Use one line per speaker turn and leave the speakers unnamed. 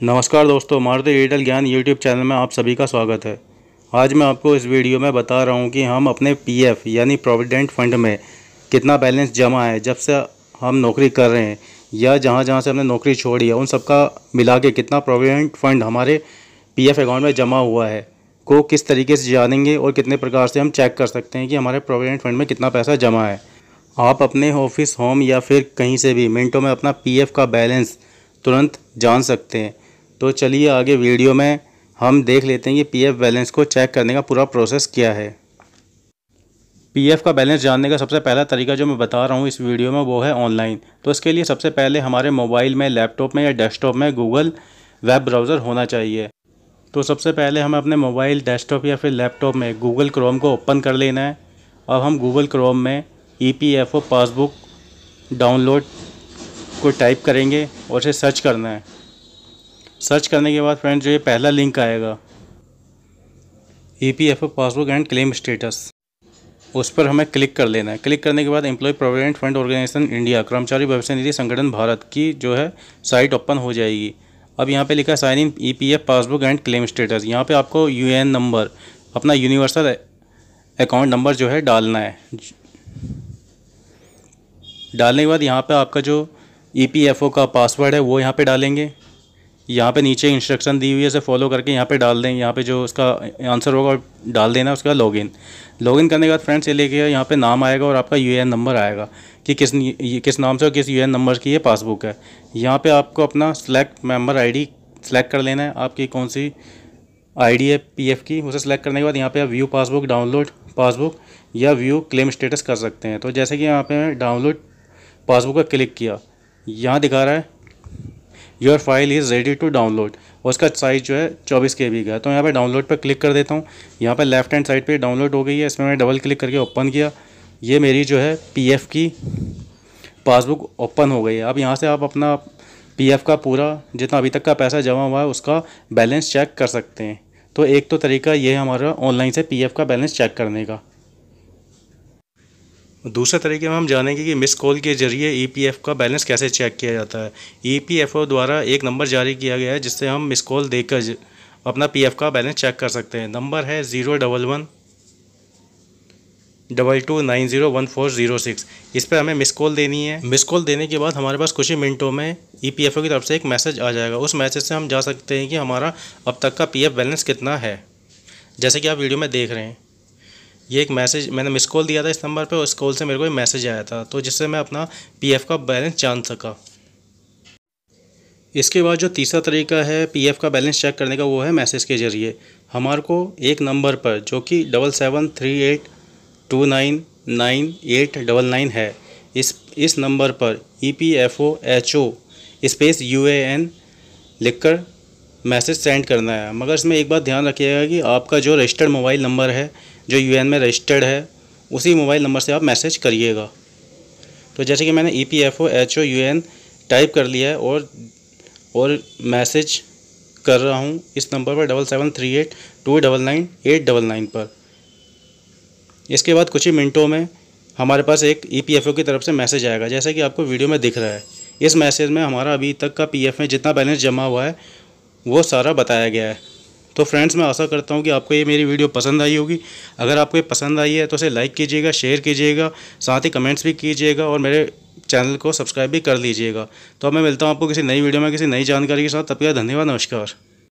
नमस्कार दोस्तों, Maruti Airtel Gyan YouTube channel में आप सभी का स्वागत है। आज मैं आपको इस वीडियो में बता रहा हूँ कि हम अपने पीएफ यानी प्रोविडेंट फंड में कितना बैलेंस जमा है, जब से हम नौकरी कर रहे हैं, या जहाँ जहाँ से हमने नौकरी छोड़ी है, उन सबका मिला के कितना प्रोविडेंट फंड हमारे पीएफ अकाउंट में जमा हुआ है, को किस तरीके से जानेंगे और कितने प्रकार से हम चेक कर सकते हैं कि हमारे प्रोविडेंट फंड में कितना पैसा जमा है। आप अपने ऑफ़िस होम या फिर कहीं से भी मिनटों में अपना पीएफ का बैलेंस तुरंत जान सकते हैं। तो चलिए आगे वीडियो में हम देख लेते हैं कि पीएफ बैलेंस को चेक करने का पूरा प्रोसेस क्या है। पीएफ का बैलेंस जानने का सबसे पहला तरीका जो मैं बता रहा हूँ इस वीडियो में वो है ऑनलाइन। तो इसके लिए सबसे पहले हमारे मोबाइल में, लैपटॉप में या डेस्कटॉप में गूगल वेब ब्राउज़र होना चाहिए। तो सबसे पहले हमें अपने मोबाइल, डेस्कटॉप या फिर लैपटॉप में गूगल क्रोम को ओपन कर लेना है। अब हम गूगल क्रोम में ईपीएफओ पासबुक डाउनलोड को टाइप करेंगे और इसे सर्च करना है। सर्च करने के बाद फ्रेंड जो ये पहला लिंक आएगा E P F O passbook and claim status उस पर हमें क्लिक कर लेना है। क्लिक करने के बाद employ provident fund organisation India कर्मचारी भविष्य निधि संगठन भारत की जो है साइट ओपन हो जाएगी। अब यहाँ पे लिखा है sign in E P F passbook and claim status यहाँ पे आपको यू एन नंबर अपना यूनिवर्सल अकाउंट नंबर जो है डालना है। डालने के बाद यहाँ पे आपका जो ई पी एफ़ ओ का पासवर्ड है, वो यहाँ पे डालेंगे। यहाँ पे नीचे इंस्ट्रक्शन दी हुई है, इसे फॉलो करके यहाँ पे डाल दें। यहाँ पे जो उसका आंसर होगा, डाल देना उसका लॉगिन लॉगिन करने के बाद फ्रेंड्स ये लेके यहाँ पे नाम आएगा और आपका यूएएन नंबर आएगा कि किस किस नाम से और किस यूएएन नंबर की ये पासबुक है। यहाँ पे आपको अपना सेलेक्ट मेंबर आईडी सेलेक्ट कर लेना है। आपकी कौन सी आईडी है पीएफ की, उसे सेलेक्ट करने के बाद यहाँ पर आप व्यू पासबुक डाउनलोड पासबुक या व्यू क्लेम स्टेटस कर सकते हैं। तो जैसे कि यहाँ पर डाउनलोड पासबुक पर क्लिक किया, यहाँ दिखा रहा है your file is ready to download और उसका साइज़ जो है चौबीस के बी का तो यहाँ पे डाउनलोड पर क्लिक कर देता हूँ। यहाँ पे लेफ़्ट हैंड साइड पे डाउनलोड हो गई है। इसमें मैं डबल क्लिक करके ओपन किया। ये मेरी जो है पीएफ की पासबुक ओपन हो गई है। अब यहाँ से आप अपना पीएफ का पूरा जितना अभी तक का पैसा जमा हुआ है, उसका बैलेंस चेक कर सकते हैं। तो एक तो तरीका ये है हमारा ऑनलाइन से पीएफ का बैलेंस चेक करने का। दूसरे तरीके में हम जानेंगे कि मिस कॉल के ज़रिए ईपीएफ e का बैलेंस कैसे चेक किया जाता है। ईपीएफओ e द्वारा एक नंबर जारी किया गया है, जिससे हम मिस कॉल देकर अपना पीएफ का बैलेंस चेक कर सकते हैं। नंबर है zero double one double two nine zero one four zero six इस पर हमें मिस कॉल देनी है। मिस कॉल देने के बाद हमारे पास कुछ ही मिनटों में ईपीएफओ की तरफ़ से एक मैसेज आ जाएगा। उस मैसेज से हम जा सकते हैं कि हमारा अब तक का पीएफ बैलेंस कितना है। जैसे कि आप वीडियो में देख रहे हैं। ये एक मैसेज, मैंने मिस कॉल दिया था इस नंबर पे उस कॉल से मेरे को एक मैसेज आया था तो जिससे मैं अपना पीएफ का बैलेंस जान सका। इसके बाद जो तीसरा तरीका है पीएफ का बैलेंस चेक करने का, वो है मैसेज के ज़रिए। हमारे को एक नंबर पर, जो कि double seven three eight two nine nine eight double nine है, इस इस नंबर पर E P F O H O space U A N लिख कर मैसेज सेंड करना है। मगर इसमें एक बात ध्यान रखिएगा कि आपका जो रजिस्टर्ड मोबाइल नंबर है जो यूएन में रजिस्टर्ड है, उसी मोबाइल नंबर से आप मैसेज करिएगा। तो जैसे कि मैंने E P F O H O U N type कर लिया है और और मैसेज कर रहा हूँ इस नंबर पर double seven three eight two double nine eight double nine पर। इसके बाद कुछ ही मिनटों में हमारे पास एक ई पी एफ़ ओ की तरफ़ से मैसेज आएगा, जैसे कि आपको वीडियो में दिख रहा है। इस मैसेज में हमारा अभी तक का पी एफ़ में जितना बैलेंस जमा हुआ है, वो सारा बताया गया है। तो फ्रेंड्स मैं आशा करता हूँ कि आपको ये मेरी वीडियो पसंद आई होगी। अगर आपको ये पसंद आई है तो उसे लाइक कीजिएगा शेयर कीजिएगा, साथ ही कमेंट्स भी कीजिएगा और मेरे चैनल को सब्सक्राइब भी कर लीजिएगा। तो अब मैं मिलता हूँ आपको किसी नई वीडियो में किसी नई जानकारी के साथ। तब तक धन्यवाद, नमस्कार।